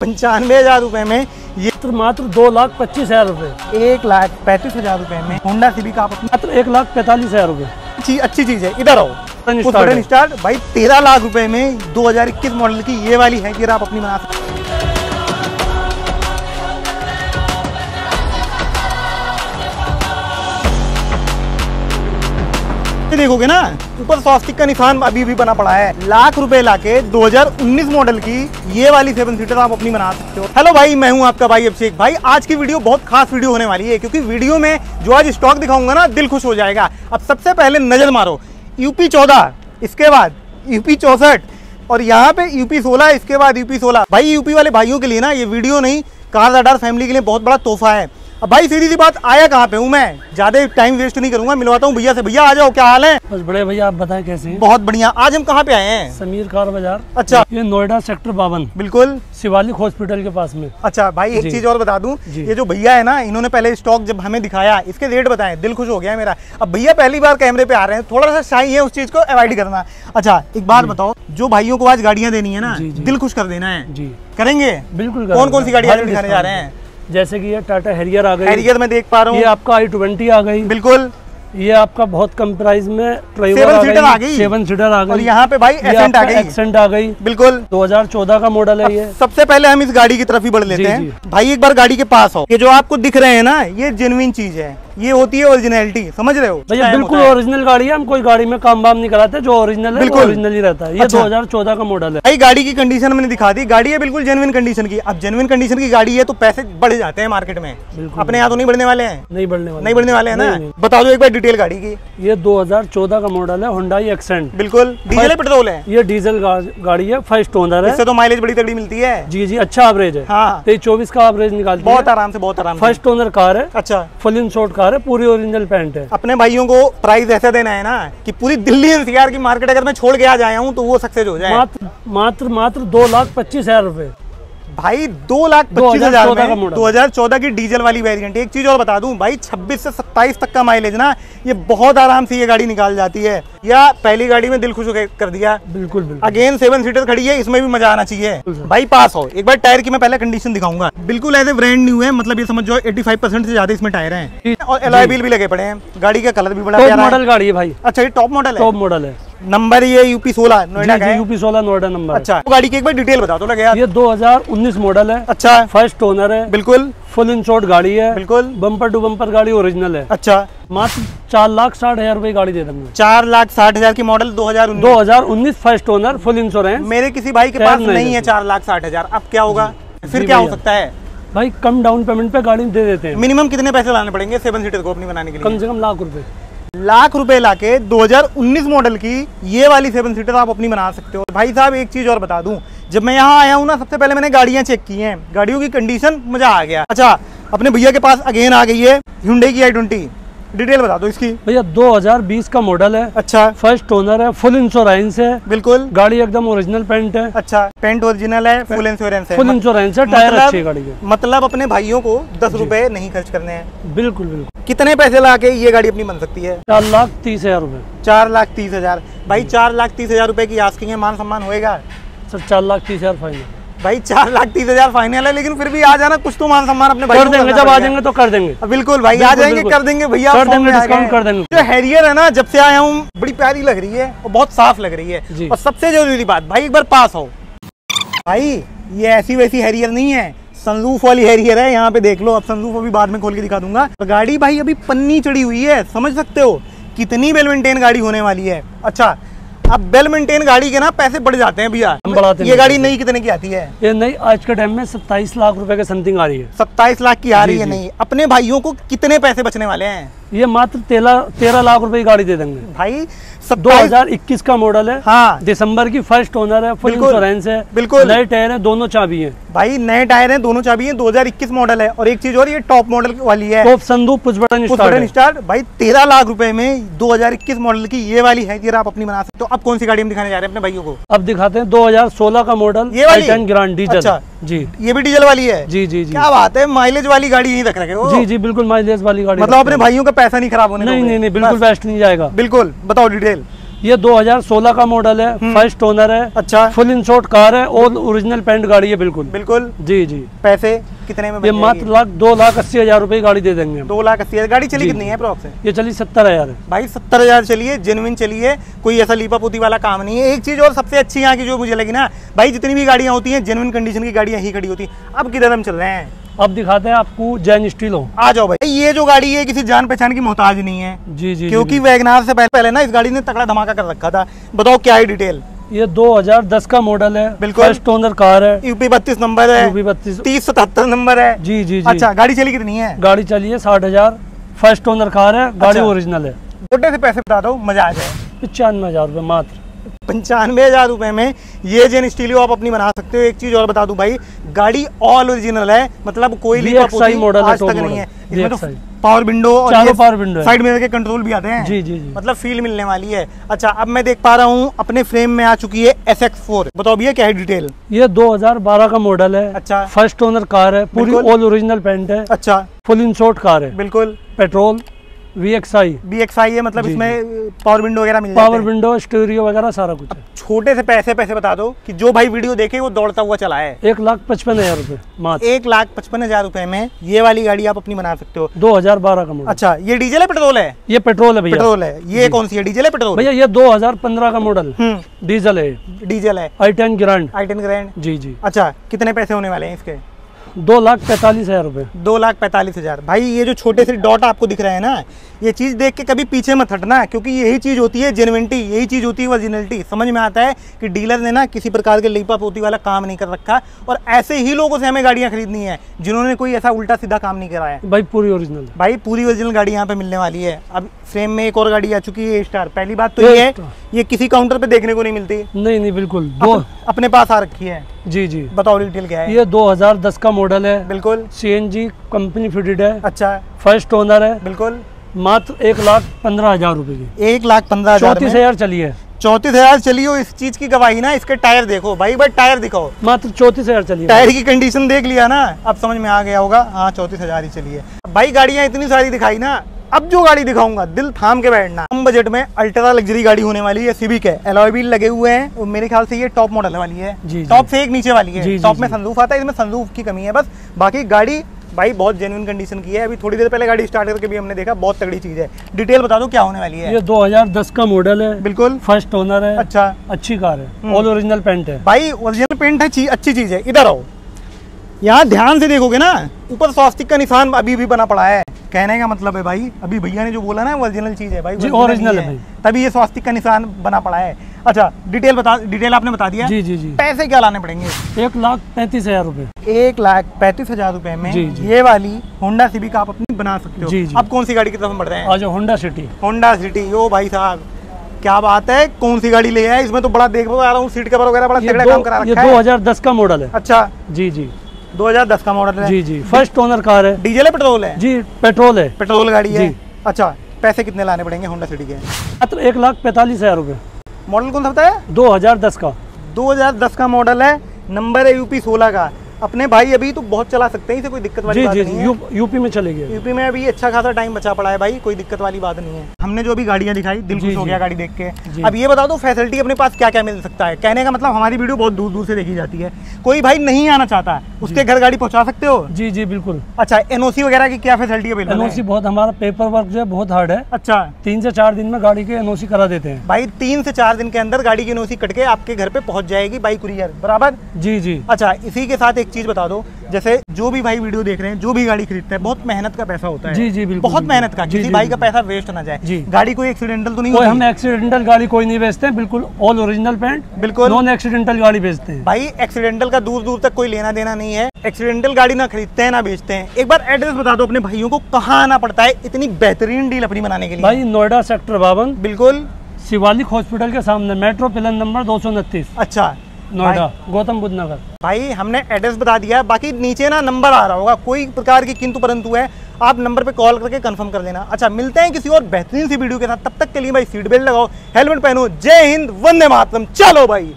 पंचानवे हज़ार रूपए में ये तो मात्र दो लाख पच्चीस हज़ार रूपए। एक लाख पैंतीस हज़ार रूपए में होंडा सिविक आप मात्र एक लाख पैंतालीस हज़ार रूपए। अच्छी अच्छी चीज़ है। इधर आओ। स्टार्ट भाई तेरह लाख रुपए में 2021 मॉडल की ये वाली है आप अपनी बना सकते ये देखोगे ना, ऊपर स्वास्तिक का निशान अभी भी बना पड़ा है। लाख रुपए लाके 2019 मॉडल की ये वाली सेवन सीटर आप अपनी बना सकते हो। हेलो भाई, मैं हूँ आपका भाई अभिषेक। भाई, आज की वीडियो बहुत खास वीडियो होने वाली है, क्योंकि वीडियो में जो आज स्टॉक दिखाऊँगा ना, दिल खुश हो जाएगा। अब सबसे पहले नज़र मारो यूपी चौदह, इसके बाद यूपी चौसठ, और यहाँ पे यूपी सोलह, इसके बाद यूपी सोलह। भाई यूपी वाले भाइयों के लिए ना, ये वीडियो नहीं, कार फैमिली के लिए बहुत बड़ा तोहफा है। अब भाई सीधी सी बात आया कहाँ पे हूँ मैं? ज़्यादा टाइम वेस्ट नहीं करूँगा मिलवाता हूँ भैया से। भैया आ जाओ क्या हाल है? बस बड़े भैया आप बताएँ कैसे हैं? बहुत बढ़िया। आज हम कहाँ पे आए हैं? समीर कार बाज़ार। अच्छा। ये नोएडा सेक्टर बावन। बिल्कुल। शिवालिक हॉस्पिटल के पास में। अच्छा भाई एक चीज़ और बता दूँ। ये जो भैया है ना इन्होंने पहले स्टॉक जब हमें दिखाया इसके रेट बताए। दिल खुश हो गया मेरा। अब भैया पहली बार कैमरे पे आ रहे हैं थोड़ा सा शाही है उस चीज़ को अवॉइड करना। अच्छा एक बात बताओ जो भाइयों को आज गाड़ियाँ देनी है ना। दिल खुश कर देना है। जी। करेंगे? बिल्कुल कौन कौन सी गाड़ी आज हम भारी दिखाने जा रहे है। जैसे कि ये टाटा हैरियर आ गई। हैरियर में देख पा रहा हूँ। ये आपका आई ट्वेंटी आ गई। बिल्कुल। ये आपका बहुत कम प्राइस में सेवन सीटर आ गई। सेवन सीटर आ और गई। यहाँ पे भाई एक्सेंट आ गई। एक्सेंट आ गई। बिल्कुल। 2014 का मॉडल है ये। सबसे पहले हम इस गाड़ी की तरफ़ ही बढ़ लेते जी, हैं। जी। भाई एक बार गाड़ी के पास हो ये जो आपको दिख रहे हैं ना ये जेनुइन चीज़ है। ये होती है ओरिजिनलिटी समझ रहे हो? भैया बिल्कुल ओरिजिनल गाड़ी है हम कोई गाड़ी में काम वाम नहीं कराते जो ओरिजिनल है बिल्कुल। ओरिजिनल ही रहता है। ये अच्छा। 2014 का मॉडल है। भाई गाड़ी की कंडीशन मैंने दिखा दी। गाड़ी है बिल्कुल जेनुइन कंडीशन की। अब जेनुइन कंडीशन की गाड़ी है तो पैसे बढ़ जाते हैं मार्केट में। अपने यहाँ तो नहीं बढ़ने वाले हैं। नहीं बढ़ने वाला। नहीं बढ़ने वाले हैं ना। बता दो एक बार डिटेल गाड़ी की। ये 2014 का मॉडल है होंडाई एक्सेंट बिल्कुल। डीजल है पेट्रोल है? ये डीजल गाड़ी है फ़र्स्ट ओनर है। इससे तो माइलेज बड़ी तगड़ी मिलती है। जी जी अच्छा एवरेज है। हाँ। तेईस चौबीस का एवरेज निकालती है। बहुत आराम से बहुत आराम फ़र्स्ट ओनर कार है। अच्छा। फुल इन शॉर्ट कार है पूरी ओरिजिनल पैंट है। अपने भाइयों को प्राइस ऐसे देना है ना कि पूरी दिल्ली एनसीआर की मार्केट अगर मैं छोड़ के आ जाया हूँ तो वो सक्सेस हो जाए। मात्र मात्र मात्र दो लाख पच्चीस हज़ार रूपए। भाई दो लाख पच्चीस हज़ार 2014 का में मॉडल। दो हज़ार चौदह की डीजल वाली वेरिएंट एक चीज़ और बता दू भाई 26 से 27 तक का माइलेज ना ये बहुत आराम से ये गाड़ी निकाल जाती है। या पहली गाड़ी में दिल खुश कर दिया? बिल्कुल बिल्कुल। अगेन सेवन सीटर खड़ी है इसमें भी मज़ा आना चाहिए। भाई पास हो। एक बार टायर की मैं पहले कंडीशन दिखाऊँगा। बिल्कुल ऐसे ब्रांड न्यू है मतलब ये समझो 85 परसेंट से ज़्यादा इसमें टायर है। और एलॉय व्हील भी लगे पड़े हैं। गाड़ी का कलर भी बड़ा टॉप मॉडल गाड़ी है भाई। अच्छा ये टॉप मॉडल है? टॉप मॉडल है। नंबर ये यूपी सोलह नोएडा का है? यूपी सोलह नोएडा नंबर अच्छा तो गाड़ी की एक बार डिटेल बता दो लगे यार। ये 2019 मॉडल है। अच्छा। फ़र्स्ट ओनर है। बिल्कुल। फुल शॉर्ट गाड़ी है। बिल्कुल। बम्पर टू बम्पर गाड़ी ओरिजिनल है। अच्छा। मात्र चार लाख साठ हज़ार रुपए गाड़ी दे देंगे चार लाख साठ हज़ार की मॉडल दो हज़ार दो हज़ार उन्नीस फ़र्स्ट ओनर फुल इंश्योरेंस मेरे किसी भाई के पास नहीं नहीं है चार लाख साठ हज़ार। अब क्या होगा? फिर क्या हो सकता है? भाई कम डाउन पेमेंट पे गाड़ी दे देते हैं। मिनिमम कितने पैसे लाने पड़ेंगे सेवन सीटर को अपनी बनाने के लिए? कम से कम लाख रुपए। लाख रुपए लाके 2019 मॉडल की ये वाली सेवन सीटर आप अपनी बना सकते हो। भाई साहब एक चीज़ और बता दूँ। जब मैं यहाँ आया हूँ ना सबसे पहले मैंने गाड़ियाँ चेक की हैं। गाड़ियों की कंडीशन मज़ा आ गया। अच्छा अपने भैया के पास अगेन आ गई है Hyundai की आई ट्वेंटी डिटेल बता दो इसकी। भैया 2020 का मॉडल है। अच्छा। फ़र्स्ट ओनर है फुल इंश्योरेंस है। बिल्कुल। गाड़ी एकदम ओरिजिनल पेंट है। अच्छा पेंट ओरिजिनल है फुल इंश्योरेंस है। फुल इंश्योरेंस है टायर मतलब- अच्छी गाड़ी के मतलब अपने भाइयों को दस रुपए नहीं खर्च करने हैं। बिल्कुल बिल्कुल। कितने पैसे ला के ये गाड़ी अपनी बन सकती है? चार लाख तीस हज़ार रूपए। चार लाख तीस हज़ार। भाई चार लाख तीस हज़ार रुपए की आस्किंग है मान सम्मान होएगा? सर चार लाख तीस हज़ार फाइनल भाई चार लाख तीस हज़ार फाइनल है लेकिन फिर भी आ जाना कुछ तो मान सम्मान अपने भाई कर देंगे जब आ जाएँगे तो कर देंगे। बिल्कुल भाई आ जाएँगे कर देंगे भैया कर देंगे, डिस्काउंट कर देंगे। जो हैरियर है ना जब से आया हूँ बड़ी प्यारी लग रही है और बहुत साफ़ लग रही है। और सबसे ज़रूरी बात भाई एक बार पास हो। भाई ये ऐसी वैसी हैरियर नहीं है। सनरूफ वाली हैरियर है यहाँ पे देख लो अब सनरूफ अभी बाद में खोल के दिखा दूँगा। गाड़ी भाई अभी पन्नी चढ़ी हुई है समझ सकते हो कितनी वेल मेंटेन गाड़ी होने वाली है। अच्छा अब वेल मेंटेन गाड़ी के ना पैसे बढ़ जाते हैं भैया। हम बढ़ाते ये गाड़ी। नई कितने की आती है? ये नई आज के टाइम में सत्ताईस लाख रुपए के समथिंग आ रही है। सत्ताईस लाख की आ रही है नहीं अपने भाइयों को कितने पैसे बचने वाले हैं? ये मात्र तेरह तेरह लाख रुपए की गाड़ी दे देंगे। भाई 2021 सत्ताईस का मॉडल है। हाँ। दिसंबर की फ़र्स्ट ओनर है फुल बिल्कुल, इंश्योरेंस है। बिल्कुल। नए टायर है दोनों चाबी है। भाई नए टायर हैं दोनों चाबी हैं 2021 मॉडल है। और एक चीज़ और ये टॉप मॉडल वाली है। टॉप संदूक पुश बटन स्टार्ट स्टार्ट भाई तेरह लाख रुपए में 2021 मॉडल की ये वाली है आप अपनी बना सकते हो। अब कौन सी गाड़ी हम दिखाने जा रहे हैं अपने भाइयों को? अब दिखाते हैं 2016 का मॉडल ये वाली? i10 ग्रांड डीजल अच्छा। जी। ये भी डीजल वाली है? जी जी जी। क्या बात है माइलेज वाली गाड़ी यही रख रखे हो। जी जी बिल्कुल माइलेज वाली गाड़ी मतलब अपने भाइयों का पैसा नहीं खराब होने नहीं नहीं बिल्कुल बस, बेस्ट नहीं जाएगा। बिल्कुल बताओ डिटेल ये 2016 का मॉडल है फ़र्स्ट ओनर है अच्छा। फुल इंश्योर्ड कार है और ओरिजिनल पेंट गाड़ी है बिल्कुल। बिल्कुल। जी जी। पैसे कितने में ये मात्र लाख दो लाख अस्सी हज़ार रुपए की गाड़ी दे देंगे दो लाख अस्सी हज़ार। गाड़ी चली कितनी है अप्रॉक्स ये चली सत्तर हज़ार भाई सत्तर हज़ार चलिए जेनुइन चलिए कोई ऐसा लीपा पोती वाला काम नहीं है। एक चीज़ और सबसे अच्छी यहाँ की जो मुझे लगी ना भाई जितनी भी गाड़ियाँ होती है जेनविन कंडीशन की गाड़ियाँ ही खड़ी होती है। अब किधर हम चल रहे हैं? अब दिखाते हैं आपको जैन स्टील हो आ जाओ भाई। ये जो गाड़ी है किसी जान पहचान की मोहताज नहीं है। जी जी क्योंकि वैगनार से पहले पहले ना इस गाड़ी ने तगड़ा धमाका कर रखा था। बताओ क्या है डिटेल? ये 2010 का मॉडल है। बिल्कुल। फ़र्स्ट ओनर कार है। यूपी बत्तीस नंबर है। यूपी बत्तीस। तीस सतहत्तर नंबर है। जी जी जी। अच्छा गाड़ी चली कितनी है? गाड़ी चली है साठ हज़ार। फ़र्स्ट ओनर कार है। गाड़ी अच्छा। ओरिजिनल है। छोटे से पैसे बता दो मज़ा आ जाए। पचानवे हज़ार रुपये मात्र। पंचानवे हज़ार रुपए में ये जेन स्टीलियो आप अपनी बना सकते हो। एक चीज़ और बता दूँ भाई गाड़ी ऑल ओरिजिनल है मतलब कोई मॉडल आज तक नहीं है। इसमें तो पावर विंडो और window है। साइड मिरर के कंट्रोल भी आते हैं। जी जी जी। मतलब फील मिलने वाली है। अच्छा अब मैं देख पा रहा हूँ अपने फ्रेम में आ चुकी है एस एक्स फोर बताओ भैया क्या है डिटेल ये 2012 का मॉडल है। अच्छा। फ़र्स्ट ओनर कार है पूरी ऑल ओरिजिनल पेंट है। अच्छा। फुल इंश्योर्ड कार है। बिल्कुल। Petrol V X I B X I है मतलब जी, इसमें पावर विंडो वगैरह मिल पावर विंडो स्टीरियो वगैरह सारा कुछ छोटे से पैसे पैसे बता दो कि जो भाई वीडियो देखे वो दौड़ता हुआ चला है। एक लाख पचपन हज़ार रूपए एक लाख पचपन हज़ार रुपए में ये वाली गाड़ी आप अपनी बना सकते हो। 2012 का मॉडल अच्छा ये डीजल है पेट्रोल है? ये पेट्रोल है भैया। पेट्रोल है। ये कौन सी है डीजल है पेट्रोल? भैया ये 2015 का मॉडल हम्म। डीजल है। डीजल है। I ten Grand I ten Grand जी जी। अच्छा कितने पैसे होने वाले हैं इसके? दो लाख पैंतालीस हज़ार रुपये दो लाख पैंतालीस हज़ार। भाई ये जो छोटे से डॉट आपको दिख रहे हैं ना ये चीज़ देख के कभी पीछे मत हटना क्योंकि यही चीज़ होती है जेनविनिटी यही चीज़ होती है ओरिजिनलिटी समझ में आता है कि डीलर ने ना किसी प्रकार के लीपा पोती वाला काम नहीं कर रखा और ऐसे ही लोगों से हमें गाड़ियाँ खरीदनी है जिन्होंने कोई ऐसा उल्टा सीधा काम नहीं कराया भाई पूरी ओरिजिनल भाई पूरी ओरिजिनल गाड़ी यहाँ पे मिलने वाली है। अब फ्रेम में एक और गाड़ी आ चुकी है स्टार पहली बात तो ये ये है ये किसी काउंटर पे देखने को नहीं मिलती। नहीं नहीं बिल्कुल। अपने पास आ रखी है। जी जी। बताओ डिटेल क्या है? ये 2010 का मॉडल है। बिल्कुल। सीएनजी कंपनी फिटेड है। अच्छा। है फ़र्स्ट ओनर है। बिल्कुल। मात्र एक लाख पंद्रह हज़ार रूपए की। एक लाख पंद्रह हज़ार चौंतीस हज़ार चली है। चौंतीस हज़ार चलियो इस चीज़ की गवाही ना इसके टायर देखो भाई भाई टायर दिखाओ। मात्र चौंतीस हज़ार चली है। टायर की कंडीशन देख लिया ना अब समझ में आ गया होगा हाँ चौतीस हज़ार ही चली है। भाई गाड़ियाँ इतनी सारी दिखाई ना अब जो गाड़ी दिखाऊँगा दिल थाम के बैठना। कम बजट में अल्ट्रा लग्जरी गाड़ी होने वाली है सिविक है। एलॉय व्हील लगे हुए हैं और मेरे ख्याल से ये टॉप मॉडल वाली है। जी। टॉप से एक नीचे वाली है। टॉप में संदूफ आता है इसमें संदूफ की कमी है बस। बाकी गाड़ी भाई बहुत जेन्युइन कंडीशन की है। अभी थोड़ी देर पहले गाड़ी स्टार्ट करके भी हमने देखा बहुत तगड़ी चीज़ है। डिटेल बता दो क्या होने वाली है? ये 2010 का मॉडल है। बिल्कुल। फ़र्स्ट ओनर है। अच्छा। अच्छी कार है। ऑल ओरिजिनल पेंट है। भाई ओरिजिनल पेंट है अच्छी चीज़ है। इधर आओ। यहाँ ध्यान से देखोगे ना ऊपर स्वास्तिक का निशान अभी भी बना पड़ा है। कहने का मतलब है भाई अभी भैया ने जो बोला ना ओरिजिनल चीज़ है भाई जी, original है भाई। तभी ये स्वास्तिक का निशान बना पड़ा है। अच्छा डिटेल बता डिटेल आपने बता दिया। जी जी जी। पैसे क्या लाने पड़ेंगे? एक लाख पैंतीस हज़ार रूपए। एक लाख पैंतीस हज़ार रूपए में जी, जी। ये वाली होंडा सिविक आप अपनी बना सकते हो। जी, जी। अब कौन सी गाड़ी की तरफ़ हम बढ़ रहे हैं? होंडा सिटी होंडा सिटी ओ भाई साहब क्या बात है? कौन सी गाड़ी ले आए इसमें तो बड़ा देख पा रहा हूँ सीट कवर वगैरह बड़ा काम करा ये रखा है। 2010 का मॉडल है। अच्छा। जी जी। 2010 का मॉडल है। जी जी। फ़र्स्ट ओनर कार है। डीजल है पेट्रोल है? जी पेट्रोल है। पेट्रोल गाड़ी है। अच्छा पैसे कितने लाने पड़ेंगे होंडा सिटी के? मात्र एक लाख पैंतालीस हज़ार रुपए। मॉडल कौन सा बताया? 2010 का। 2010 का मॉडल है। नंबर है यूपी 16 का। अपने भाई अभी तो बहुत चला सकते हैं इसे कोई दिक्कत वाली जी बात जी नहीं है। यू, यूपी में चले गए। यूपी में अभी अच्छा खासा टाइम बचा पड़ा है भाई कोई दिक्कत वाली बात नहीं है। हमने जो अभी गाड़ियाँ दिखाई दिल खुश हो गया गाड़ी देख के। अब ये बता दो फैसिलिटी अपने पास क्या क्या मिल सकता है? कहने का मतलब हमारी वीडियो बहुत दूर दूर से देखी जाती है। कोई भाई नहीं आना चाहता है उसके घर गाड़ी पहुँचा सकते हो? जी जी बिल्कुल। अच्छा एनओसी वगैरह की क्या फैसिलिटी अवेलेबल एनओसी बहुत हमारा पेपर वर्क जो है बहुत हार्ड है। अच्छा। तीन से चार दिन में गाड़ी के एनओसी करा देते हैं। भाई तीन से चार दिन के अंदर गाड़ी की एनओसी कट के आपके घर पे पहुँच जाएगी बाई कुरियर बराबर? जी जी। अच्छा इसी के साथ एक चीज़ बता दो जैसे जो भी भाई वीडियो देख रहे हैं जो भी गाड़ी खरीदते हैं बहुत मेहनत का पैसा होता है। जी, जी, बिल्कुल, बहुत मेहनत का किसी भाई का पैसा वेस्ट ना जाए। जी। गाड़ी कोई एक्सीडेंटल तो नहीं कोई हम एक्सीडेंटल गाड़ी कोई नहीं बेचते हैं बिल्कुल ऑल ओरिजिनल पेंट बिल्कुल। नॉन एक्सीडेंटल गाड़ी बेचते हैं। भाई एक्सीडेंटल का दूर दूर तक कोई लेना देना नहीं है। एक्सीडेंटल गाड़ी ना खरीदते हैं ना बेचते हैं। एक बार एड्रेस बता दो अपने भाइयों को कहाँ आना पड़ता है इतनी बेहतरीन डील अपनी बनाने के लिए। भाई नोएडा सेक्टर बावन बिल्कुल। शिवालिक हॉस्पिटल के सामने मेट्रो पिलर नंबर दो सौ उनतीस। अच्छा। नोएडा गौतम बुद्ध नगर। भाई हमने एड्रेस बता दिया बाकी नीचे ना नंबर आ रहा होगा कोई प्रकार की किंतु परंतु है आप नंबर पे कॉल करके कंफर्म कर लेना अच्छा मिलते हैं किसी और बेहतरीन सी वीडियो के साथ तब तक के लिए भाई सीट बेल्ट लगाओ हेलमेट पहनो जय हिंद वंदे मातरम चलो भाई।